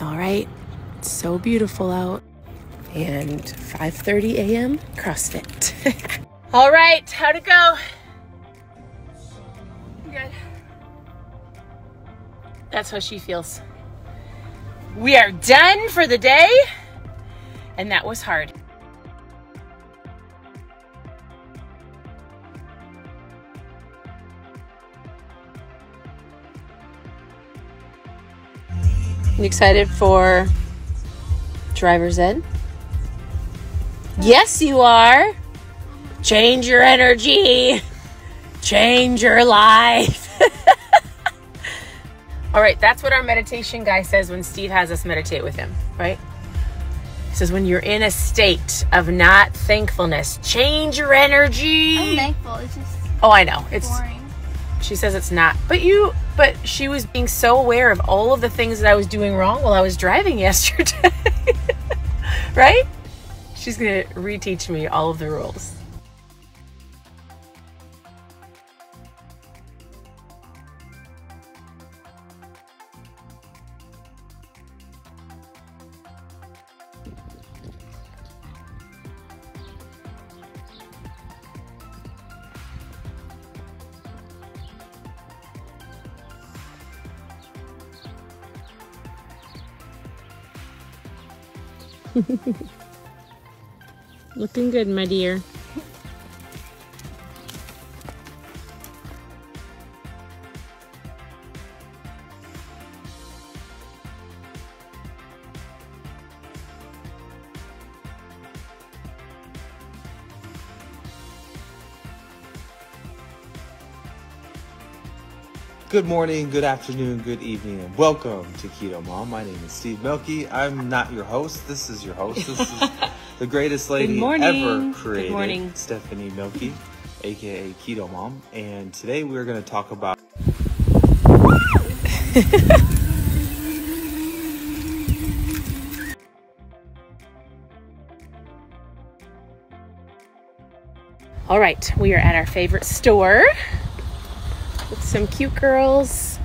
All right. It's so beautiful out. And 5:30 a.m. CrossFit. All right, how'd it go? Good. That's how she feels. We are done for the day, and that was hard. You excited for driver's ed? Yes, you are. Change your energy. Change your life. All right, that's what our meditation guy says when Steve has us meditate with him, right? He says when you're in a state of not thankfulness, change your energy. I'm thankful. It's just Oh, I know. It's boring. She says it's not. But you but she was being so aware of all of the things that I was doing wrong while I was driving yesterday. right? She's going to reteach me all of the rules. Looking good, my dear. Good morning, good afternoon, good evening, and welcome to Keto Mom. My name is Steve Mielke. I'm not your host. This is your host. This is the greatest lady ever Good created, morning. Stephanie Mielke, aka Keto Mom. And today we're going to talk about All right, we are at our favorite store with some cute girls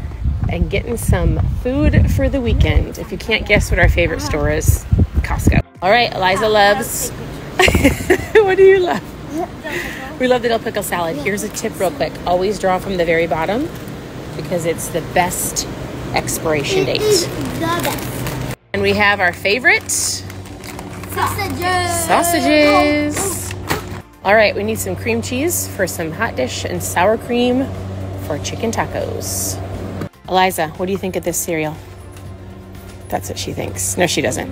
and getting some food for the weekend. If you can't guess what our favorite store is, Costco. All right, Eliza loves. what do you love? We love the dill pickle salad. Here's a tip, real quick. Always draw from the very bottom because it's the best expiration date. best. And we have our favorite Sausages. sausages. All right, we need some cream cheese for some hot dish and sour cream for chicken tacos. Eliza, what do you think of this cereal? That's what she thinks. No, she doesn't.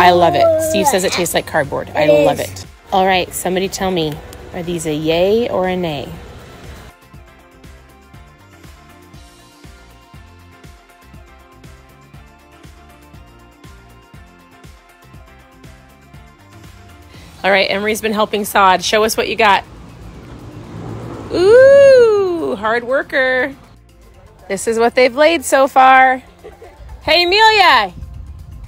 I love it. Steve says it tastes like cardboard. I love it. All right, somebody tell me, are these a yay or a nay? All right, Emery's been helping Sod. Show us what you got. Ooh, hard worker. This is what they've laid so far. Hey, Amelia,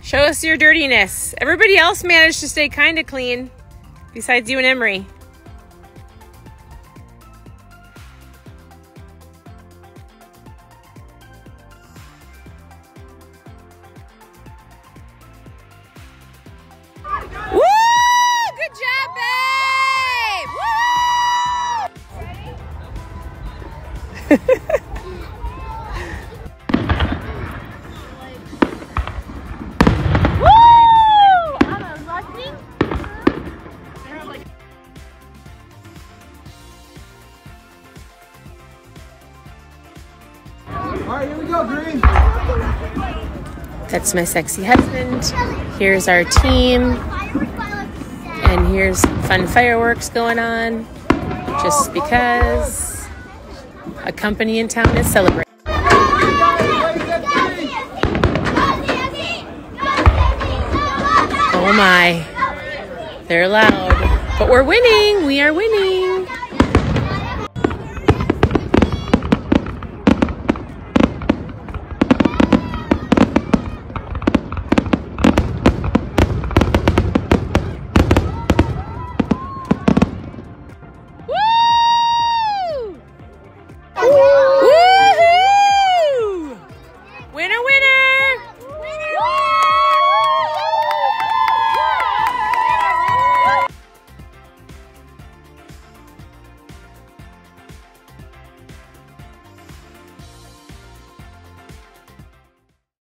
show us your dirtiness. Everybody else managed to stay kind of clean, besides you and Emery. That's my sexy husband. Here's our team. And here's fun fireworks going on. Just because a company in town is celebrating. Oh my. They're loud. But we're winning. We are winning.